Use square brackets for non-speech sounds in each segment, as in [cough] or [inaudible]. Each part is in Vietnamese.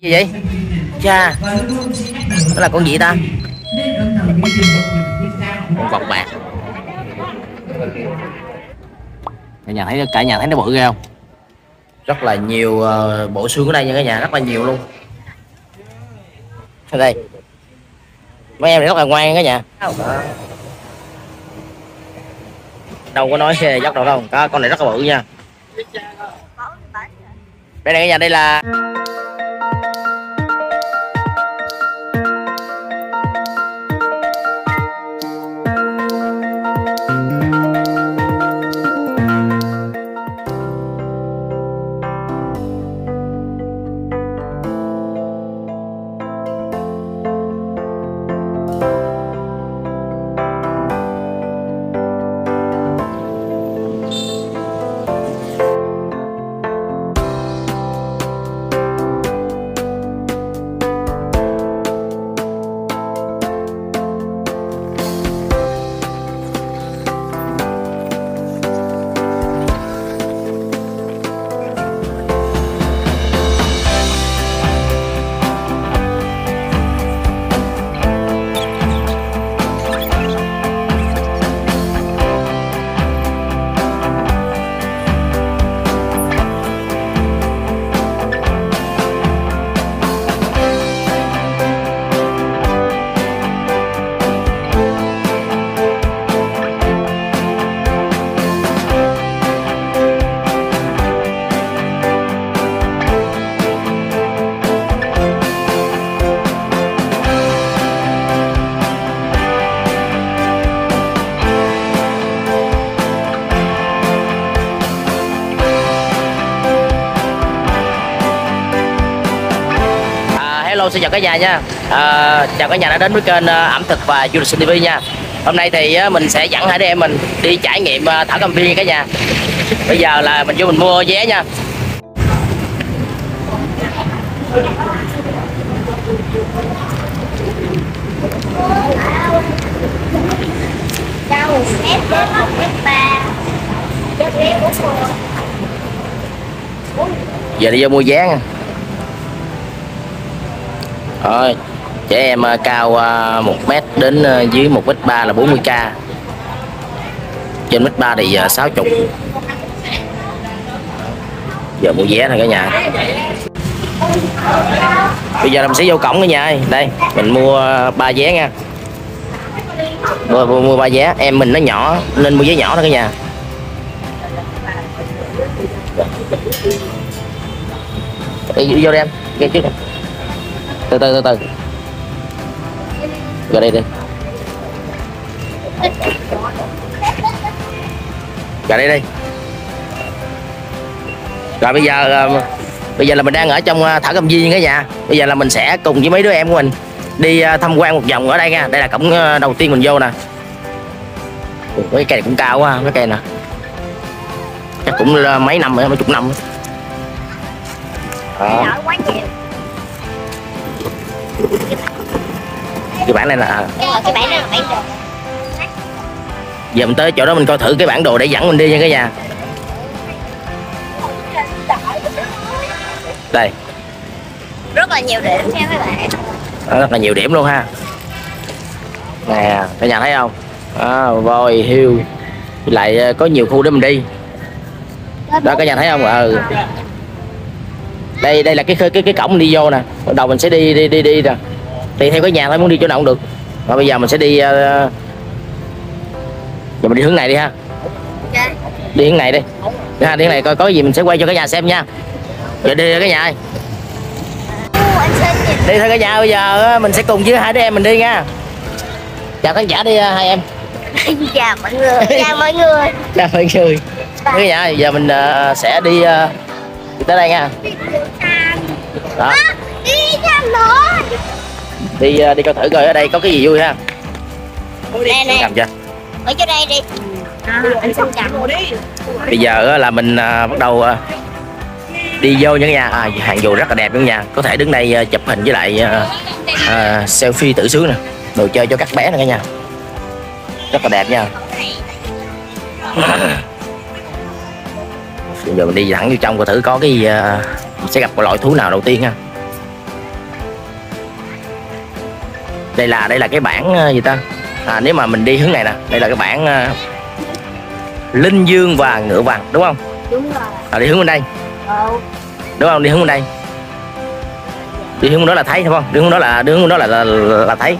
gì vậy? Cha. Đó là con gì ta? Con vọc bạc. Cả nhà thấy cả nhà thấy nó bự ghê không? Rất là nhiều ờ, bộ xương ở đây nha cả nhà rất là nhiều luôn. Ở đây. Mấy em này rất là ngoan cả nhà. Đâu có. Nói dốc đâu đâu có con này rất là bự nha. Đây này cả nhà đây là hello xin chào cả nhà nha. À, chào cả nhà đã đến với kênh ờ, ẩm thực và du lịch TV nha. Hôm nay thì ờ, mình sẽ dẫn hai đứa em mình đi trải nghiệm ờ, thảo cầm viên cả nhà. Bây giờ là mình vô mình mua vé nha. Đâu, giờ đi vô mua vé nha rồi trẻ em à, cao à, 1 m đến à, dưới 1 m 3 là 40k trên mét 3 thì 60 giờ mua vé thôi cả nhà. Bây giờ là mình sẽ vô cổng cả nhà ơi. đây mình mua ba vé nha. Mua, mua, mua ba vé. Em mình nó nhỏ nên mua vé nhỏ thôi cả nhà. Đi vô đi em nghe trước nè từ từ từ từ. Vào đây đi. Vào đây đi. Rồi bây giờ ờ, bây giờ là mình đang ở trong ờ, thảo cầm viên cả nhà. Bây giờ là mình sẽ cùng với mấy đứa em của mình đi ờ, tham quan một vòng ở đây nha. Đây là cổng ờ, đầu tiên mình vô nè. Mấy cây này cũng cao quá mấy cây nè. Chắc cũng là mấy năm rồi mấy chục năm rồi. Đó. Cái bản này là cái bản này là bản đồ. Giờ mình tới chỗ đó mình coi thử cái bản đồ để dẫn mình đi nha cả nhà. Đây. Rất là nhiều điểm nha mấy bạn. Đó, rất là nhiều điểm luôn ha. Nè cả nhà thấy không? À, voi hill lại ờ, có nhiều khu để mình đi. Đó cả nhà thấy không? Ừ đây đây là cái cái cái cổng mình đi vô nè. Bắt đầu mình sẽ đi đi đi đi nè. Tùy theo cái nhà thôi muốn đi chỗ nào cũng được. Và bây giờ mình sẽ đi uh, giờ mình đi hướng này đi ha. Ok đi hướng này đi. Đi, ha, đi hướng này coi có gì mình sẽ quay cho cả nhà xem nha. Giờ đi cả nhà ơi. Đi thôi cả nhà bây giờ á, mình sẽ cùng với hai đứa em mình đi nha. Chào khán giả đi à, hai em. Chào [laughs] mọi người Chào mọi người. Chào mọi người. Cả nhà giờ mình ờ, sẽ đi, ờ, đi tới đây nha đó. À, Đi thăm nữa đi ờ, đi coi thử coi ở đây có cái gì vui ha. Nè nè. Cầm chưa Ở chỗ đây đi. À, Anh cầm bây giờ á, là mình ờ, bắt đầu ờ, đi vô những nhà à, hàng dù rất là đẹp luôn nha. Có thể đứng đây ờ, chụp hình với lại ờ, ờ, selfie tự sướng nè. Đồ chơi cho các bé nè cả nhà rất là đẹp nha. Bây giờ mình đi thẳng vô trong coi thử có cái gì ờ, sẽ gặp loại thú nào đầu tiên ha? Đây là đây là cái bảng ờ, gì ta? À, nếu mà mình đi hướng này nè đây là cái bảng uh, linh dương và ngựa vàng đúng không? Đúng rồi. À, đi hướng bên đây. Ừ. đúng không? Đi hướng bên đây. Đi hướng đó là thấy đúng không? Đi hướng đó là đi hướng đó là là, là, là thấy.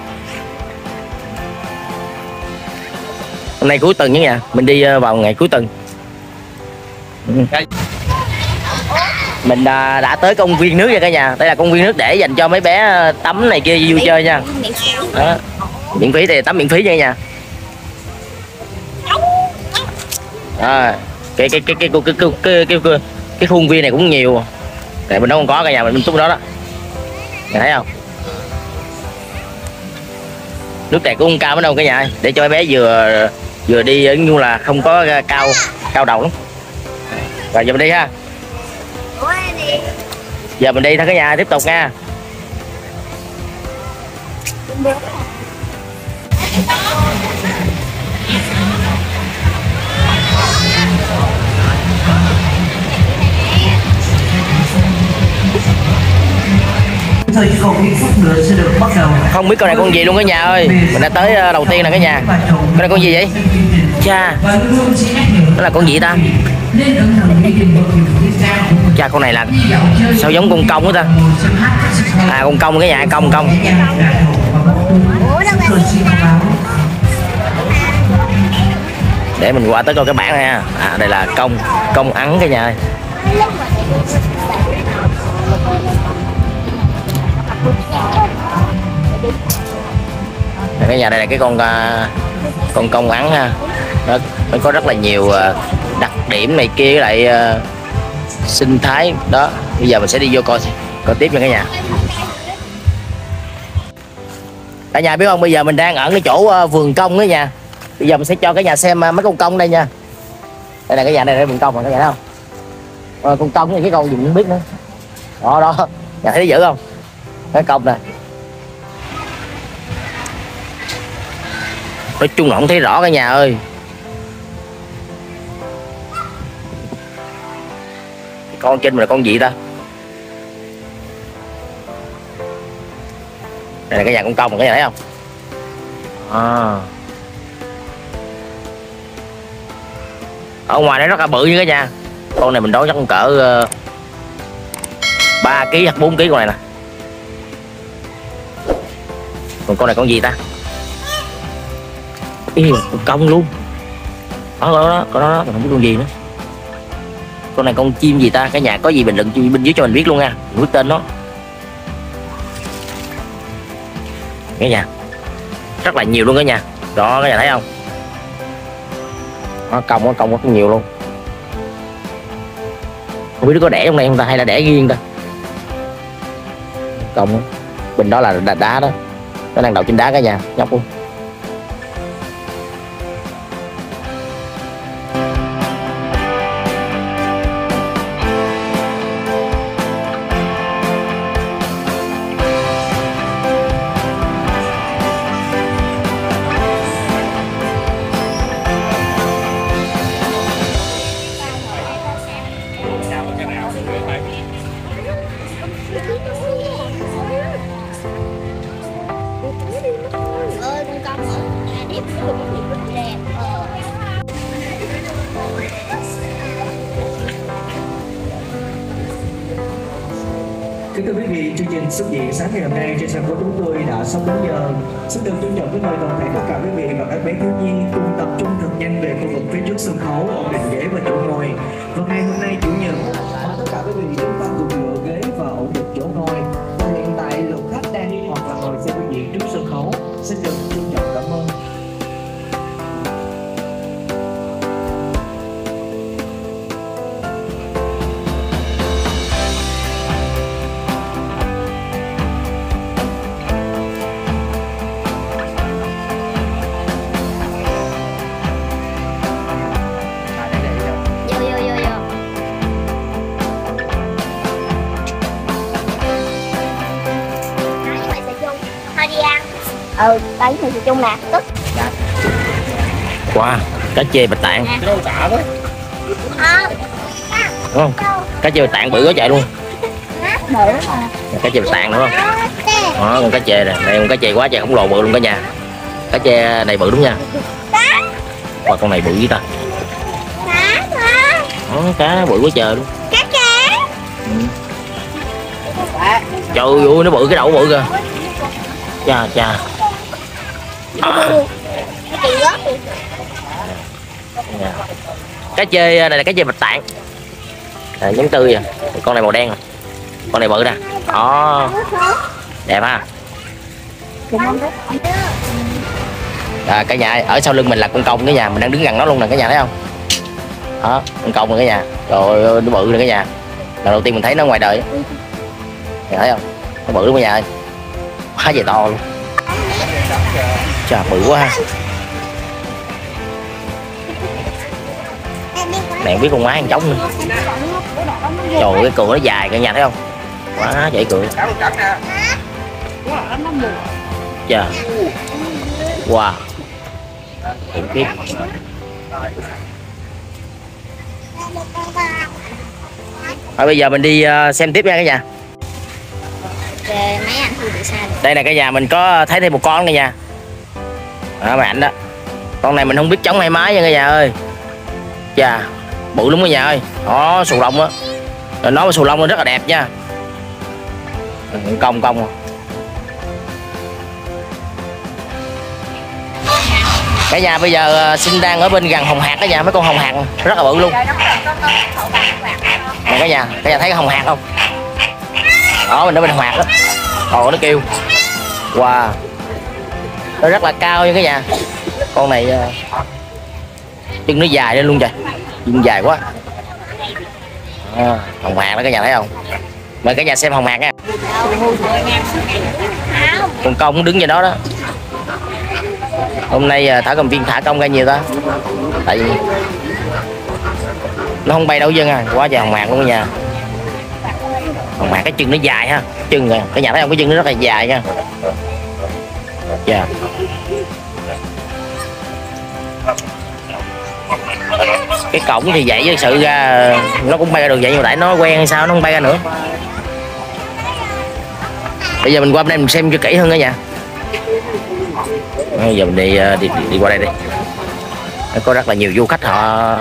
Hôm nay cuối tuần nhé nhà mình đi ờ, vào ngày cuối tuần. Ừ. Okay mình à, đã tới công viên nước rồi cả nhà. Đây là công viên nước để dành cho mấy bé à, tắm này kia vui chơi nha. Miễn phí đó. miễn phí thì tắm miễn phí nha nhà. À, cái cái cái cái cái cái cái, cái, cái, cái, cái khuôn viên này cũng nhiều. Tại mình đâu không có cả nhà mình túc đó đó. Nhà thấy không? Nước này cũng không cao lắm đâu cả nhà ơi. để cho mấy bé vừa vừa đi như là không có à, cao cao đầu lắm. Rồi giờ mình đi ha giờ mình đi thôi cả nhà tiếp tục nha. Không biết con này con gì luôn cả nhà ơi. Mình đã tới ờ, đầu tiên nè cả nhà. Con này con gì vậy? Cha nó là con gì ta ấn cha con này là sao giống con công á ta? À con công cái nhà công công. Để mình qua tới coi cái bảng này ha. À đây là công công ắn cả nhà ơi. Cái nhà đây là cái con à, con công ắn ha. Nó, nó có rất là nhiều à, đặc điểm này kia lại uh, sinh thái. Đó bây giờ mình sẽ đi vô coi coi tiếp nha cả nhà. Cả nhà biết không? Bây giờ mình đang ở cái chỗ uh, vườn công đó nha. Bây giờ mình sẽ cho cả nhà xem uh, mấy con công đây nha. Đây là cái nhà này là vườn công mà cả nhà thấy không? À, con công thì cái con gì cũng biết nữa. Đó đó. Nhà thấy dữ không? Cái công này nói chung là không thấy rõ cả nhà ơi. Con trên mình là con gì ta? Đây là cái nhà con công mà cả nhà thấy không? À. ở ngoài nó rất là bự như cái nhà. Con này mình đoán chắc cỡ ờ, ba kg hoặc 4 kg con này nè. Còn con này con gì ta? Ê, con công luôn. Đó đó đó con đó, đó. còn không biết con gì nữa con này con chim gì ta? Cái nhà có gì bình luận bên dưới cho mình biết luôn nha. Mình biết tên nó. Cái nhà. Rất là nhiều luôn cả nhà. Đó cả nhà thấy không? Nó công nó công rất nhiều luôn. Không biết nó có đẻ trong này không ta? Hay là đẻ riêng ta? Công bình đó là đá, đá đó. Nó đang đậu trên đá cả nhà. Nhóc luôn. Wow cá chê bạch tạng. Đúng không? Cá chê bạch tạng bự quá chạy luôn. Cá chê bạch tạng đúng không? Đó con cá chê này đây con cá chê quá trời khổng lồ bự luôn cả nhà. Cá chê này bự đúng nha. Cá và con này bự với ta. Cá đó, cá bự quá trời luôn. Cá chê trời ơi nó bự cái đầu bự kìa. Cha cha. À, cái cá chê ờ, này là cá chê bạch tạng. Ờ, à, nhánh tươi vậy con này màu đen à. con này bự nè. Đó. Đẹp ha. À, cả nhà ở sau lưng mình là con công cái nhà. Mình đang đứng gần nó luôn nè cái nhà thấy không? Đó con công nè cái nhà. Trời ơi nó bự nè cái nhà. Lần đầu tiên mình thấy nó ngoài đời. Nhà thấy không? Nó bự lắm cả nhà ơi. Quá về to luôn. Trời bự quá ha. Này không biết con má ăn trống nữa. Trời cái cửa nó dài cả nhà thấy không? Quá chạy cửa chà. Wow. Khủng khiếp. Rồi bây giờ mình đi ờ, xem tiếp nha cả nhà. Đây là cái nhà, mình có thấy thêm một con cả nhà. Đó mấy ảnh đó. Con này mình không biết chống hay mái nha cả nhà ơi. Chà bự lắm cả nhà ơi. Đó sù lông á. Nó sù lông nó rất là đẹp nha. Ừ, cong cong. Cả nhà bây giờ ờ, xin đang ở bên gần hồng hạc cả nhà mấy con hồng hạc rất là bự luôn. Nè cả nhà cả nhà thấy cái hồng hạc không? Đó mình ở bên hồng đó Ồ nó kêu. Wow. Nó rất là cao nha cả nhà. Con này ờ, Chân nó dài lên luôn trời dung dài quá. À, Hồng hạc đó cả nhà thấy không? Mời cả nhà xem hồng hạc nha. Con công đứng trên đó đó. Hôm nay à, thả cầm viên thả công ra nhiều ta. Tại vì Nó không bay đâu dân à Quá trời hồng hạc luôn cả nhà Hồng hạc cái chân nó dài ha chân kìa cả nhà thấy không? Cái chân nó rất là dài nha. Dạ. Cái cổng thì vậy với sự ra nó cũng bay ra được vậy nhưng mà tại nó quen hay sao nó không bay ra nữa. Bây giờ mình qua bên đây mình xem cho kỹ hơn đó nha. Bây giờ mình đi đi, đi, đi qua đây đi. Nó có rất là nhiều du khách họ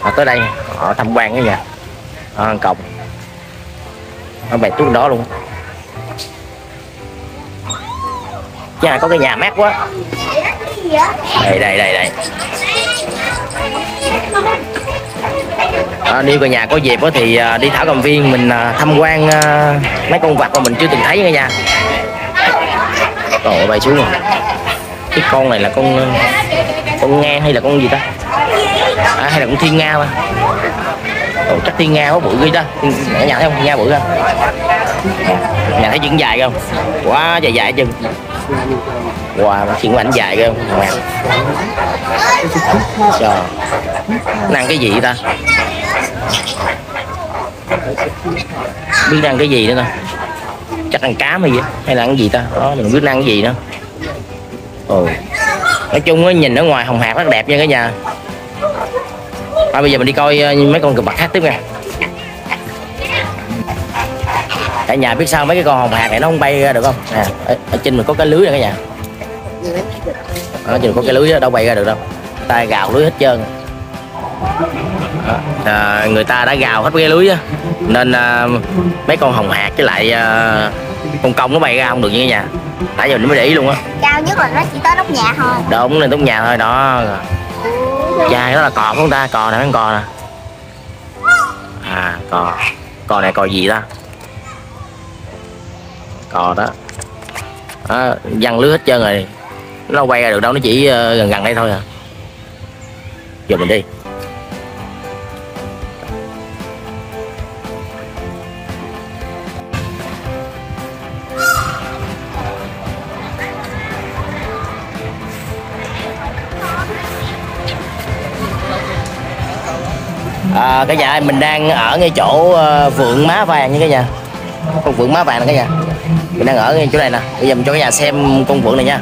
họ tới đây họ tham quan cái nhà họ ăn cổng nó bày tuốt đó luôn. Nhà có cái nhà mát quá. Đây đây đây đây. À, Đi vào nhà có dịp á thì à, đi thảo cầm viên mình à, tham quan à, mấy con vật mà mình chưa từng thấy nha nha. Ồ bay xuống rồi. Cái con này là con à, con nghe hay là con gì ta? À, hay là con thiên nga mà. Ồ, chắc thiên nga có bự ghê ta. Ở nhà thấy không? Thiên nga bự không nhà thấy chuyện dài không? Quá dài dài chừng wow nó chuyện ảnh dài không? Wow. trời. Năng cái gì ta? Biết năng cái gì nữa ta? Chắc ăn cá mà gì hay là ăn cái gì ta? Đó mình biết năng cái gì nữa. Ồ nói chung á nhìn ở ngoài hồng hạc rất đẹp nha cả nhà. À, bây giờ mình đi coi ờ, mấy con cừu bạc khác tiếp nha. Cả nhà biết sao mấy cái con hồng hạc này nó không bay ra được không? Nè ở, ở trên mình có cái lưới nè cả nhà trên mình có cái lưới đó, đâu bay ra được đâu. Ta gào lưới hết trơn. Đó. À, người ta đã gào hết cái lưới á. Nên à, mấy con hồng hạc với lại à, con công nó bay ra không được như nhà. Nãy giờ mình mới để ý luôn á. Cao nhất là nó chỉ tới nóc nhà thôi. Đúng lên tốt nhà thôi đó. Chai đó là cò không ta? Cò này mấy con cò nè? À cò. Cò này cò gì ta? Cò đó. À, văng lưới hết trơn rồi nó đâu quay ra được đâu nó chỉ ờ, gần gần đây thôi à. Giờ mình đi. À, cả nhà mình đang ở ngay chỗ ờ, vượng má vàng nha cả nhà. Con vượng má vàng nè cả nhà. Mình đang ở ngay chỗ này nè. Bây giờ mình cho cả nhà xem con vượng này nha.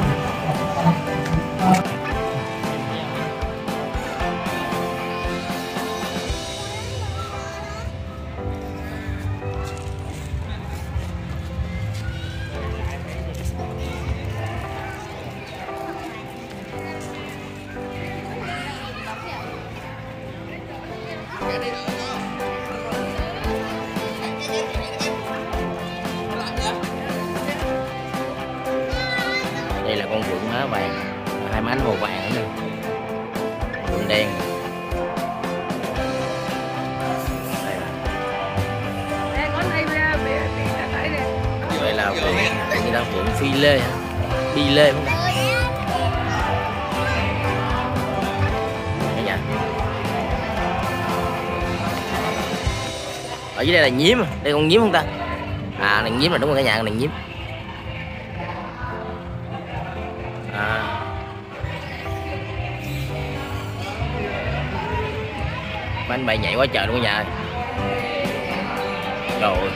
nhiếm không ta? À nàng nhiếm là đúng rồi, cả nhà nàng nhiếm. À. mà anh bày nhảy quá trời luôn cả nhà ơi. Trời ơi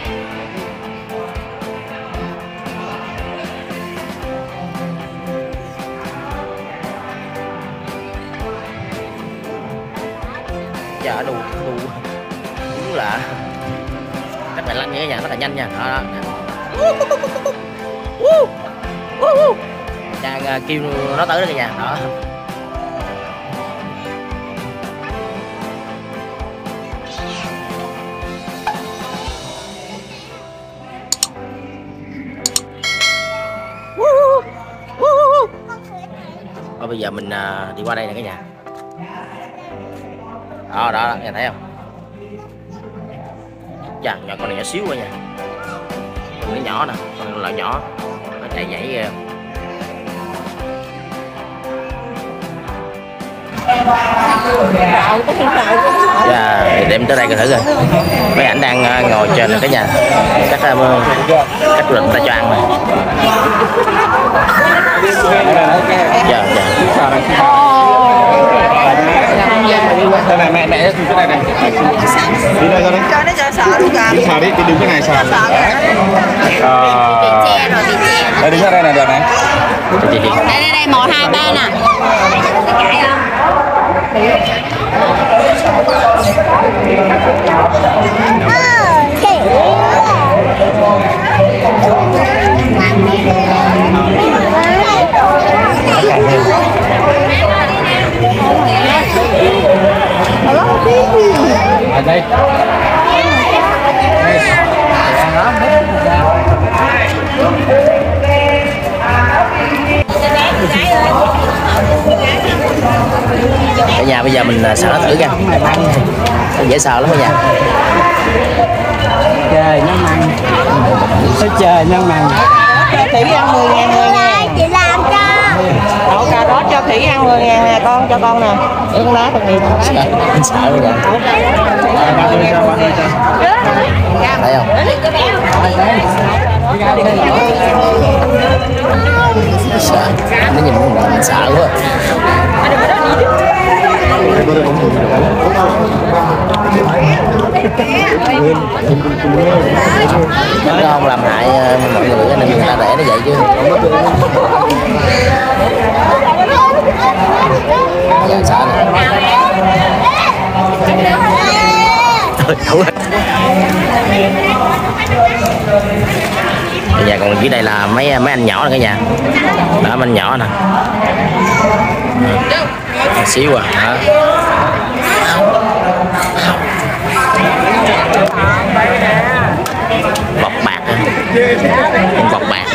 dạ, chả đủ đủ đúng lạ mà lăn như thế nhà rất là nhanh nha. Đó, đó. đang uh, kêu nó tới đó cả nhà. Đó. Bây giờ mình uh, đi qua đây nè cả nhà. Đó đó, đó. nhà thấy không? Chà nhỏ con này nhỏ xíu thôi nha. Con nó nhỏ nè con là nhỏ. Nó chạy nhảy ghê. Dạ yeah, đem tới đây coi thử rồi mấy ảnh đang ngồi ngồi trên cái nhà. Chắc à, uh, cách lịch ta cho ăn này dạ dạ đây này mẹ mẹ cái này này. Đi đây ra đây cho nó cho sợ luôn kìa. Đi xào đi đi đứng cái này xào. Sợ rồi che đây đứng ra đây này được này. Đây đây đây một hai ba nè đây ở nhà bây giờ mình à, xả thử nha dễ xào lắm cả nhà trời, nó mặn. Trời, nó mặn. Cho thủy ăn 10 ngàn 10 ngàn thủy ăn 10 ngàn nè con cho con nè. Ướn lá thật nhiều mình xào luôn rồi thấy không sợ nó nhìn mình sợ quá. Nó không làm hại ờ, mọi người nên người ta để nó vậy chứ. sợ nè Thôi, rồi. Bây giờ còn dưới đây là mấy mấy anh nhỏ nè cả nhà đó mấy anh nhỏ nè Một xíu à hả bọc bạc á. Bọc bạc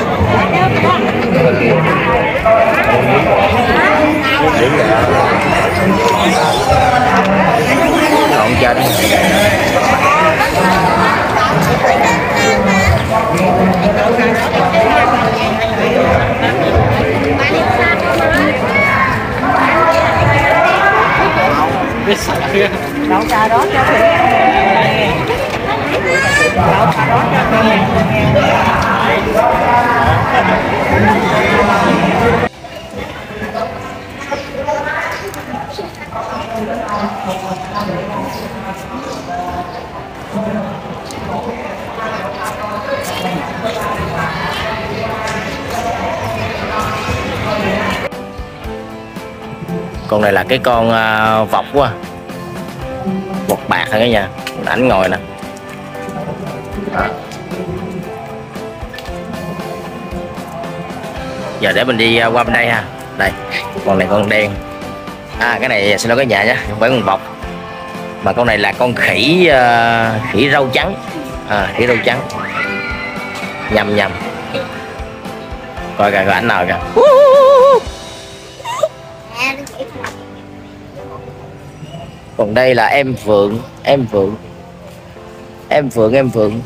còn trên đậu trà đó cho thử đậu trà đó cho thử con này là cái con à, vọc quá. Vọc bạc hả cả nhà? Ảnh ngồi nè. Giờ để mình đi à, qua bên đây ha. Đây, con này con đen à cái này xin lỗi cái nhà nhé không phải con vọc mà con này là con khỉ uh, khỉ rau trắng. À, khỉ rau trắng. Nhầm nhầm. Coi kìa coi ảnh nào kìa. Còn đây là em vượng em vượng em vượng em vượng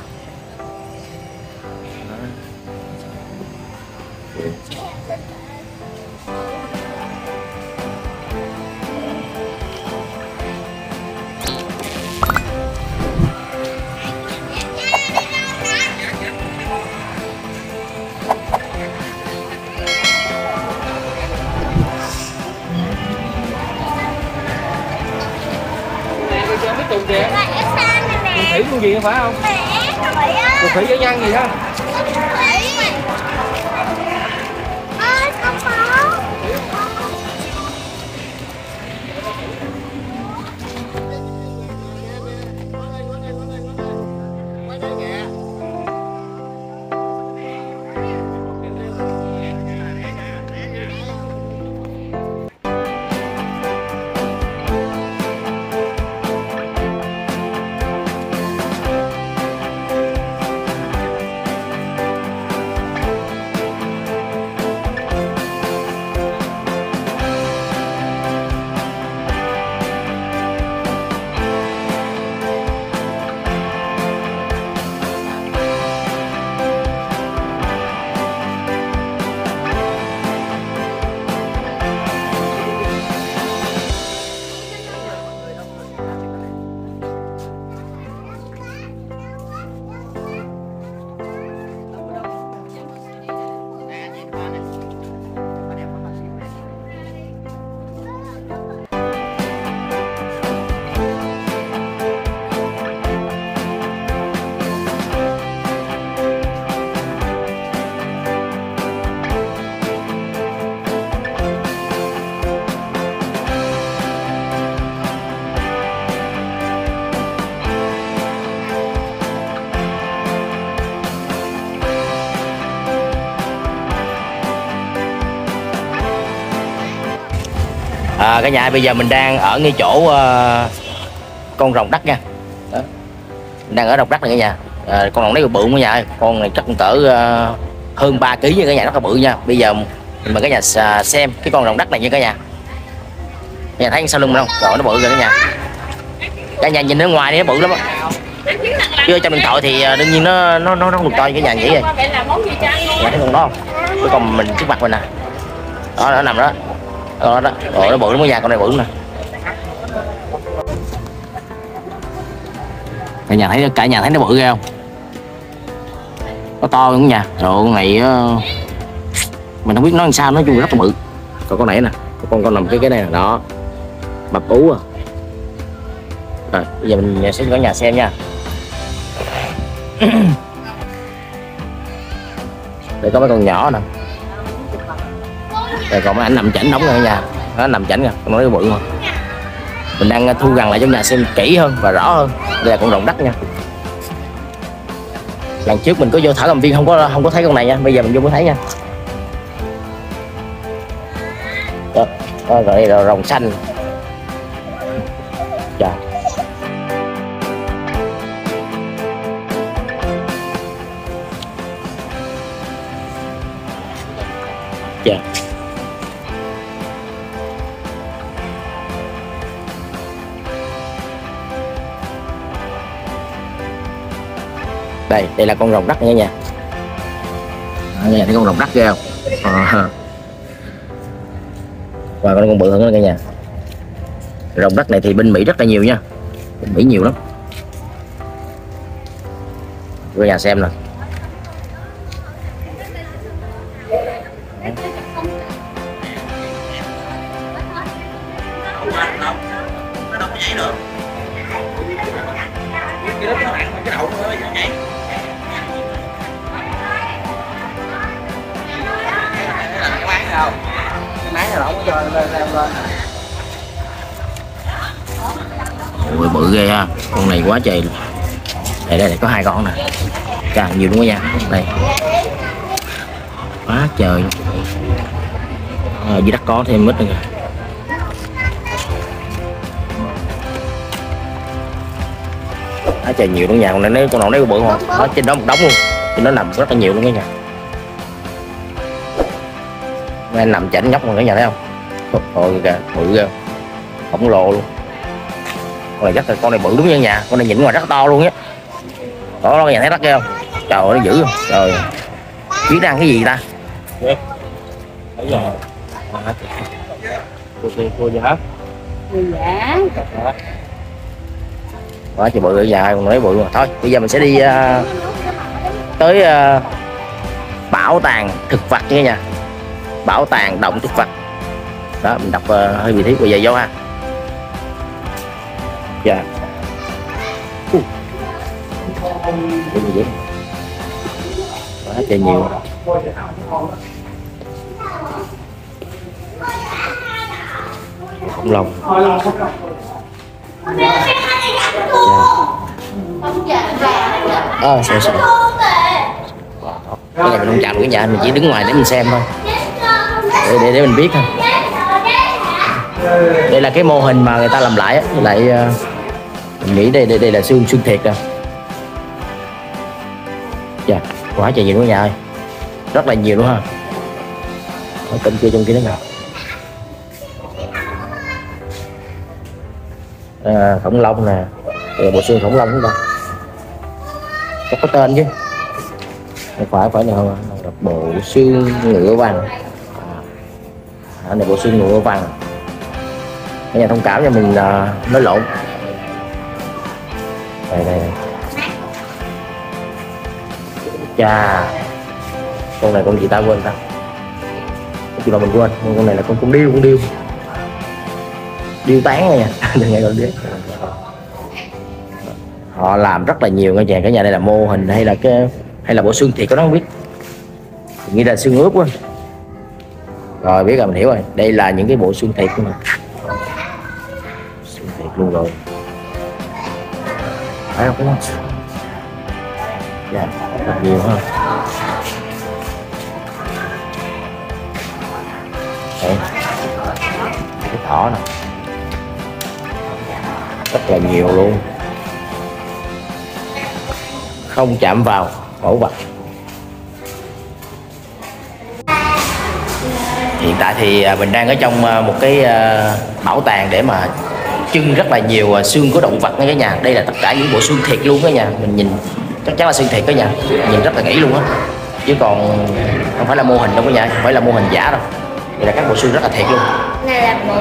à, cả nhà bây giờ mình đang ở ngay chỗ ờ, con rồng đất nha Đó. Mình đang ở rồng đất này cả nhà à, con rồng đấy bự cả nhà ơi. con này chắc cũng cỡ ờ, hơn 3 kg nha cả nhà rất là bự nha bây giờ mình cả nhà s- xem cái con rồng đất này nha cả nhà cả nhà thấy sau lưng mình không rồi nó bự rồi cả nhà cả nhà nhìn ở ngoài đi nó bự lắm á chứ trong điện thoại thì đương nhiên nó nó nó nó không được như cái nhà nghĩ Vậy Dạ thấy con đó không? Cái con mình trước mặt mình nè. Đó nó nằm đó. Ờ, đó đó. rồi nó bự lắm nhà con này bự nè. Cả nhà thấy cả nhà thấy nó bự ghê không? Nó to luôn nhà. Rồi con này ờ, mình không biết nói làm sao nói chung rất là bự. Còn con này nè, con con nằm cái cái này nè, đó. Mập ú à. Rồi, bây giờ mình sẽ cả nhà xem nha. Đây có mấy con nhỏ nè rồi còn mấy nằm chảnh đóng rồi nha Nó nằm chảnh rồi con nói bự mà Mình đang ờ, thu gần lại trong nhà xem kỹ hơn và rõ hơn. Đây là con rồng đất nha. Lần trước mình có vô thả cầm viên không có không có thấy con này nha. Bây giờ mình vô mới thấy nha. Đó, đó rồi là rồng xanh. Đây, là con rồng đất nha nha. Đây thấy con rồng đất ghê không? Ờ. À. Và con con bự hơn nữa cả nhà. Rồng đất này thì bên Mỹ rất là nhiều nha. Bên Mỹ nhiều lắm. Cả nhà xem nè. Nhiều luôn không nha? Đây. Quá trời. À, Dưới đất có thêm mít nữa kìa. Quá trời nhiều luôn nha? Còn nếu con nào đấy bự không? Nó trên đó một đống luôn. Thì nó nằm rất là nhiều luôn đó nha. Anh nằm chảnh nhóc mà cả nhà thấy không? Ôi kìa bự kìa Khổng lồ luôn. Con này rất là con này bự đúng như nhà? Con này nhìn ngoài rất to luôn á. Đó các nhà thấy rất ghê không? Trời nó dữ không? Trời. Biết ăn cái gì ta? Bây giờ Cô cô cô giá. Dạ. Quá trời bự ở nhà còn nói bự mà. Thôi bây giờ mình sẽ đi ờ, tới ờ, bảo tàng thực vật nha nha. Bảo tàng động thực vật. Đó mình đọc ờ, hơi vị thiết bây giờ vô ha. Dạ. Uh. Cái gì quá trời nhiều. Khủng long dạ. ờ sợ sợ. Cái này mình không chạm cái nhà mình chỉ đứng ngoài để mình xem thôi. Để để, để mình biết thôi. Đây là cái mô hình mà người ta làm lại lại ờ, mình nghĩ đây đây đây là xương xương thiệt rồi. Dạ quá trời nhiều luôn nhà ơi. Rất là nhiều luôn ha. Ở kênh kia trong kia đó nè à, khổng long nè. Đây bộ xương khổng long chúng ta chắc có tên chứ. Phải phải nào là bộ xương ngựa vàng à, này bộ xương ngựa vàng cái nhà thông cảm cho mình à, nói lộn. Đây đây đây chà. Con này con gì ta quên ta? Nói chung là mình quên? Con này là con con điêu con điêu. Điêu tán nha. [laughs] Đừng nghe con điêu. Họ làm rất là nhiều nghe chàng cả nhà đây là mô hình hay là cái hay là bộ xương thiệt có nó không biết. Mình nghĩ là xương ướp quá. Rồi, biết rồi, mình hiểu rồi. Đây là những cái bộ xương thiệt luôn mình xương thiệt luôn rồi. Phải không? Yeah không nhiều ha. Đây. cái thỏ nè. Rất là nhiều luôn. Không chạm vào mẫu vật hiện tại thì à, mình đang ở trong à, một cái à, bảo tàng để mà trưng rất là nhiều xương của động vật nha cả nhà. Đây là tất cả những bộ xương thiệt luôn cả nhà. Mình nhìn chắc chắn là xuyên thiệt đó nhà nhìn rất là kỹ luôn á. Chứ còn không phải là mô hình đâu cả nhà, không phải là mô hình giả đâu. Vậy là các bộ xuyên rất là thiệt luôn. Này là bộ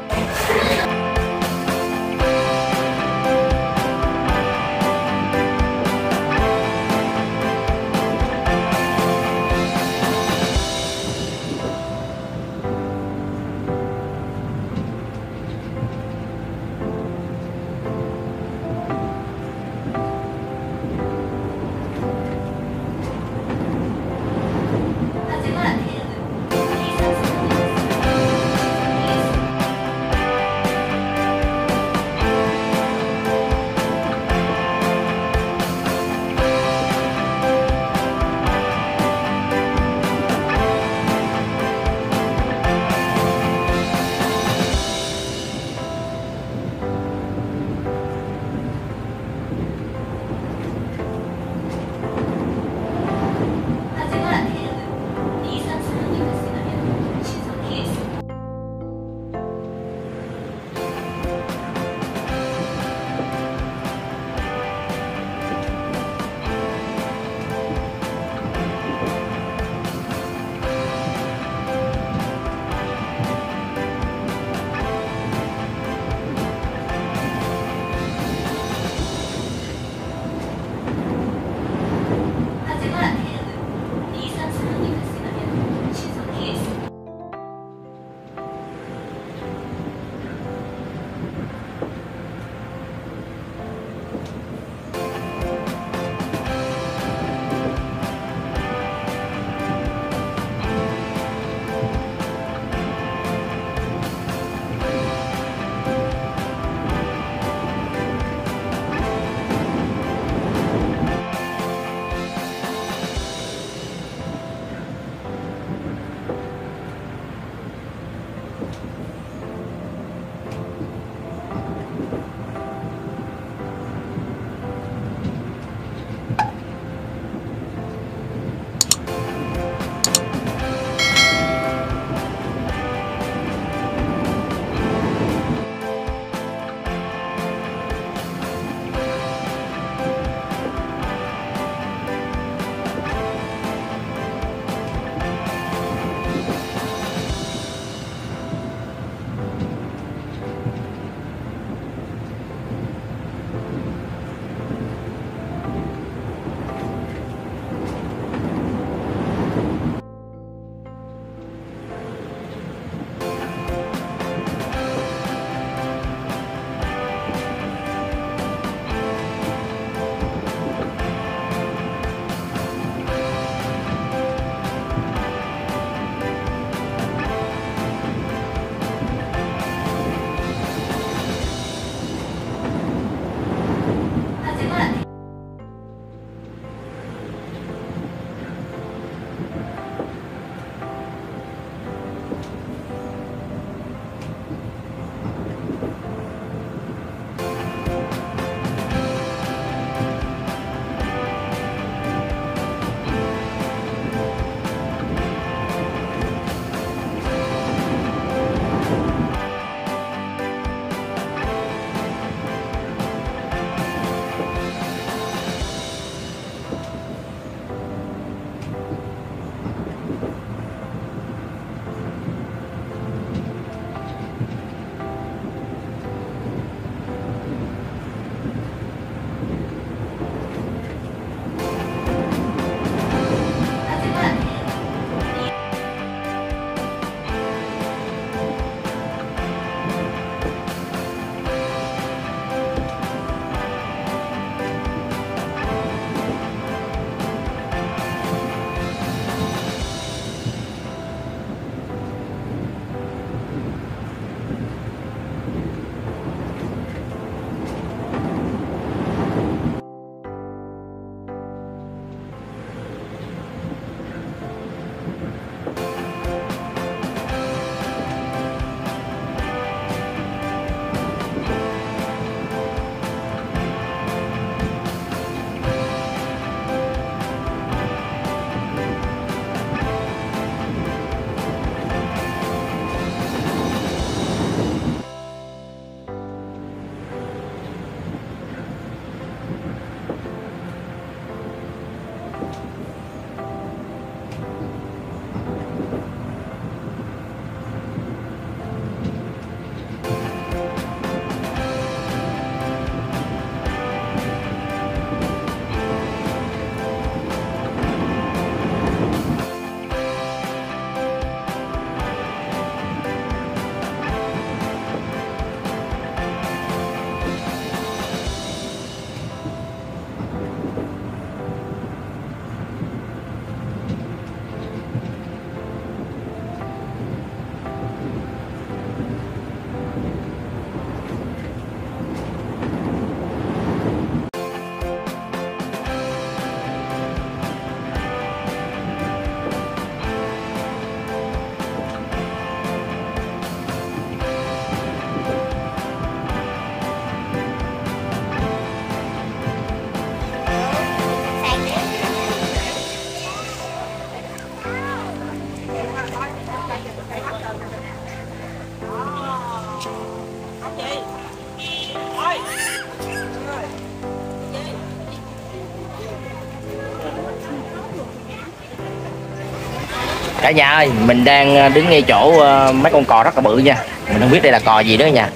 cả nhà ơi mình đang ờ, đứng ngay chỗ ờ, mấy con cò rất là bự nha. Mình không biết đây là cò gì nữa nha.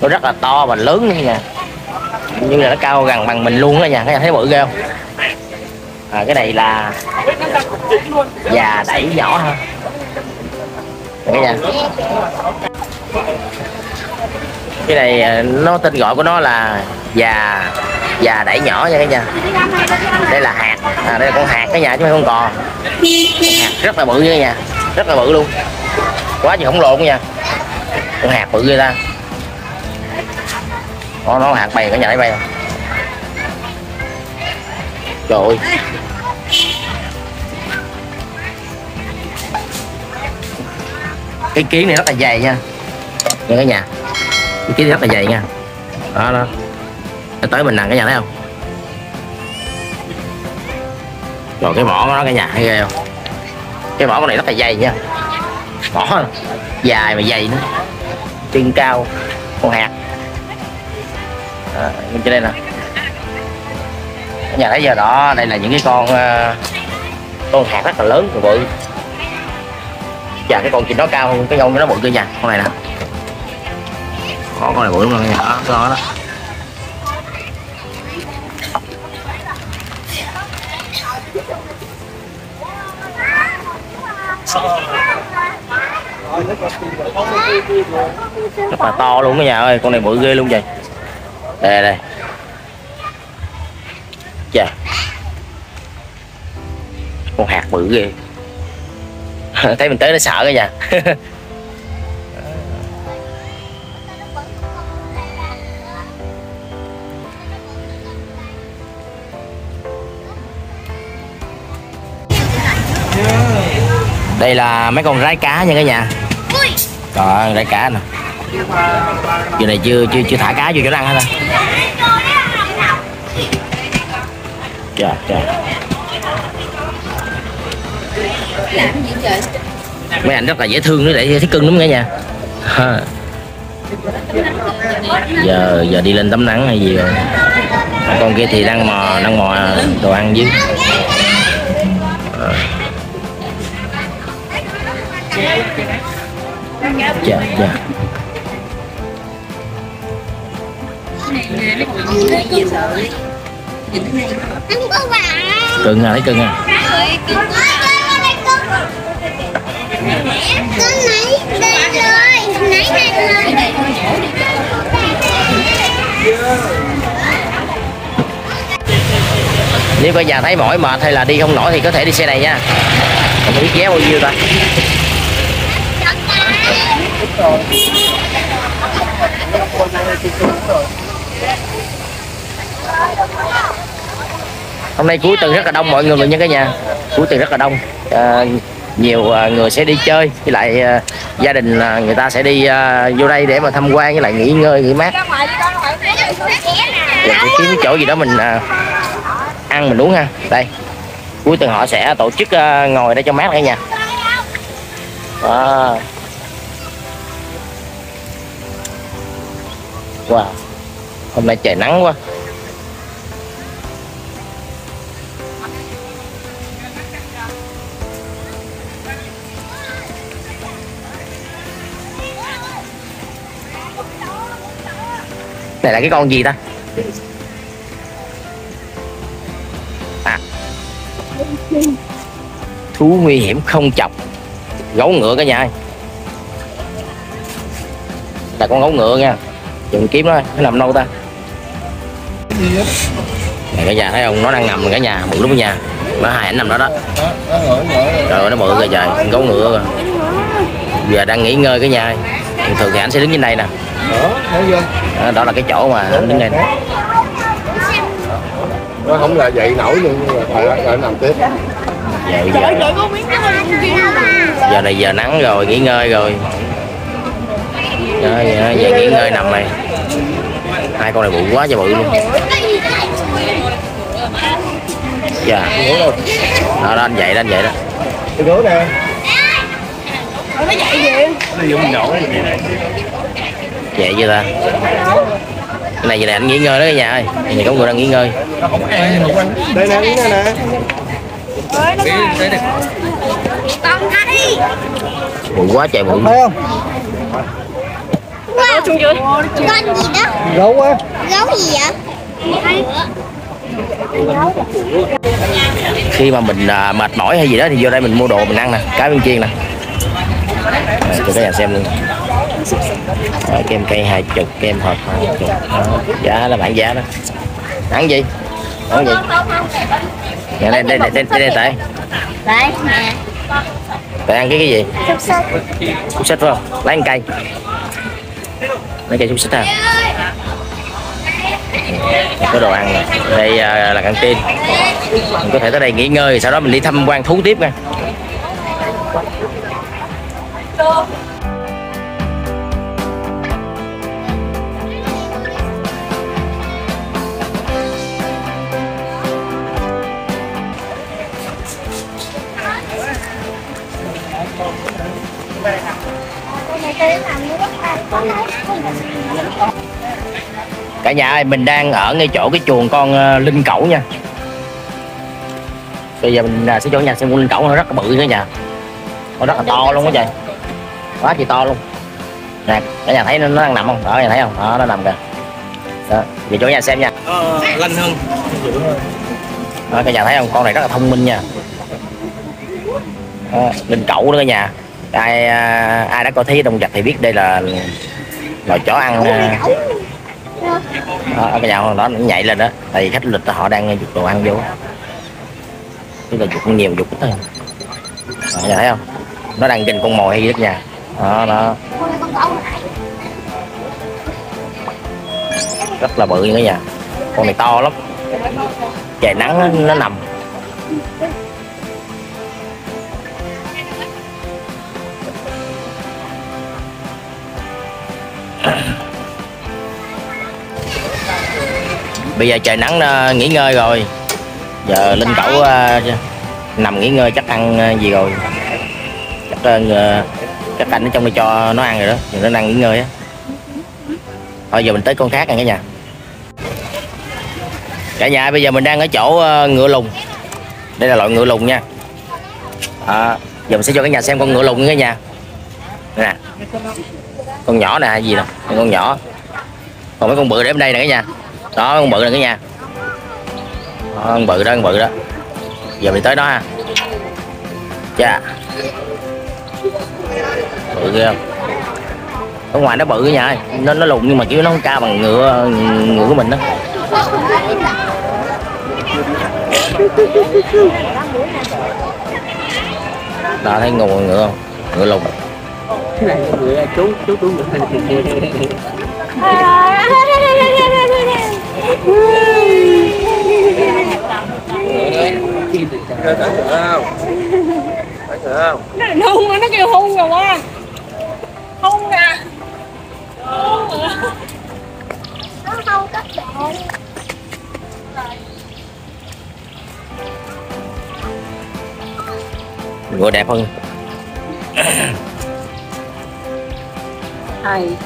Nó rất là to và lớn nữa nha. Như là nó cao gần bằng mình luôn đó nha. Các nhà thấy bự ghê không? À, cái này là già đẩy nhỏ ha. Cái cả nhà. Cái này ờ, nó tên gọi của nó là già già đẩy nhỏ nha cả nhà. Đây là hạt. À, đây là con hạt cả nhà chứ không con cò rất là bự nha nha. Rất là bự luôn. Quá gì khổng lồ nha. Con hạt bự ghê ta. Nó nó hạt bay cả nhà thấy bay không trời ơi. Cái kiến này rất là dày nha. Nghe cả nhà. Cái kiến này rất là dày nha. Đó đó. Nó tới mình nè cả nhà thấy không? Rồi cái mỏ của nó cả nhà thấy ghê không? Cái mỏ con này rất là dày nha. Mỏ dài mà dày nữa. Chân cao con hạt. À, nhìn trên đây nè. Cả nhà thấy giờ đó đây là những cái con ờ, con hạt rất là lớn rồi bự. Và cái con chim nó cao hơn cái con nó bự cơ nha con này nè. Có con này bự luôn nha đó đó, đó. Rất là to luôn cả nhà ơi, con này bự ghê luôn vậy. Đây đây. Chà. Con hạt bự ghê. [laughs] Thấy mình tới nó sợ cả nhà. [laughs] Đây là mấy con rái cá nha cả nhà trời ơi cá nè. Giờ này chưa chưa chưa thả cá vô chỗ ăn hết ta? Chà chà. Mấy anh rất là dễ thương nữa, để thấy cưng lắm cả nhà. Ha. giờ giờ đi lên tắm nắng hay gì rồi. Con kia thì đang mò đang mò đồ ăn dưới dạ dạ. Cưng à thấy cưng à. Nếu cả nhà thấy mỏi mệt hay là đi không nổi thì có thể đi xe này nha. Không biết vé bao nhiêu ta hôm nay cuối tuần rất là đông mọi người nha cả nhà. Cuối tuần rất là đông. À, nhiều à, người sẽ đi chơi với lại à, gia đình à, người ta sẽ đi à, vô đây để mà tham quan với lại nghỉ ngơi nghỉ mát. Rồi kiếm cái chỗ gì đó mình à, ăn mình uống ha. Đây cuối tuần họ sẽ tổ chức à, ngồi đây cho mát cả nhà. À. Wow. Hôm nay trời nắng quá. Này là cái con gì ta? À. Thú nguy hiểm không chọc. Gấu ngựa cả nhà ơi. Là con gấu ngựa nha chừng kiếm nó nó nằm đâu ta. Này cả nhà thấy không? Nó đang nằm cả nhà bự lắm cả nhà. Nó hai ảnh nằm đó đó. Trời ơi nó bự kìa trời con gấu ngựa kìa giờ đang nghỉ ngơi cả nhà ơi. thường thường thì anh sẽ đứng trên đây nè. Đó, đó là cái chỗ mà anh đứng đây. Nè nó không là dậy nổi luôn nhưng mà phải lại nằm tiếp. Giờ, giờ, giờ này giờ nắng rồi nghỉ ngơi rồi đó, giờ, giờ nghỉ ngơi nằm này hai con này bự quá trời bự luôn. Dạ. Đó, đó anh dậy đó anh dậy đó. Cái gối nè. Dậy chưa ta? Cái này giờ này anh nghỉ ngơi đó cả nhà ơi. Này có người đang nghỉ ngơi. Đây nè cái nè. Nè bự quá trời bự thấy không con gì đó? Gấu quá gấu gì vậy? Khi mà mình à, mệt mỏi hay gì đó thì vô đây mình mua đồ mình ăn nè cá viên chiên nè. Cho các nhà xem luôn. Đó, kem cây hai chục kem hộp hai chục. Giá là bản giá đó. Ăn gì? Ăn gì? Nè, đây đây đây đây đây tại tại ăn cái cái gì? Xúc xích. Xúc xích phải không? Lấy ăn cây mấy cây xúc xích à có đồ ăn này đây à, là căng tin. Mình có thể tới đây nghỉ ngơi sau đó mình đi tham quan thú tiếp nha cả nhà ơi mình đang ở ngay chỗ cái chuồng con ờ, linh cẩu nha. Bây giờ mình à, sẽ chỗ nhà xem con linh cẩu nó rất là bự cả nhà. Nó rất là to luôn á trời. Quá thì to luôn. Nè cả nhà thấy nó, nó đang nằm không? Đó cả nhà thấy không? Đó nó nằm kìa. Đó về chỗ nhà xem nha. Lanh hơn. Đó, cả nhà thấy không? Con này rất là thông minh nha. Đó, linh cẩu đó cả nhà ai à, ai đã coi thấy động vật thì biết đây là loài chó ăn à, đó, cái nhà đó nó nhảy lên đó tại vì khách du lịch đó, họ đang dục đồ ăn vô. Tức là dục nhiều dục ít đó, nhà thấy không? Nó đang trên con mồi hay gì đó nhà. Đó đó. Rất là bự như cái nhà. Con này to lắm. Trời nắng nó, nó nằm bây giờ trời nắng ờ, nghỉ ngơi rồi. Giờ linh cẩu ờ, nằm nghỉ ngơi chắc ăn ờ, gì rồi? Chắc ờ, chắc anh ở trong đây cho nó ăn rồi đó. Giờ nó đang nghỉ ngơi á. Thôi giờ mình tới con khác nha cả nhà. Cả nhà bây giờ mình đang ở chỗ ngựa lùn đây là loại ngựa lùn nha. À, giờ mình sẽ cho cả nhà xem con ngựa lùn nha cả nhà. Nè con nhỏ nè hay gì nè con nhỏ. Còn mấy con bự để bên đây nè cả nhà. Đó con bự nè cả nhà. Đó, con bự đó con bự đó. Giờ mình tới đó ha. Chà bự ghê không? Ở ngoài nó bự cái nhà ơi. nó nó lùn nhưng mà kiểu nó không cao bằng ngựa ngựa của mình đó. Đó thấy ngựa ngựa không? Ngựa lùn người chú chú chú Thấy sợ không thấy không nó hung nó kêu hung rồi quá hung nè nó không có độ ngựa đẹp hơn. Ai.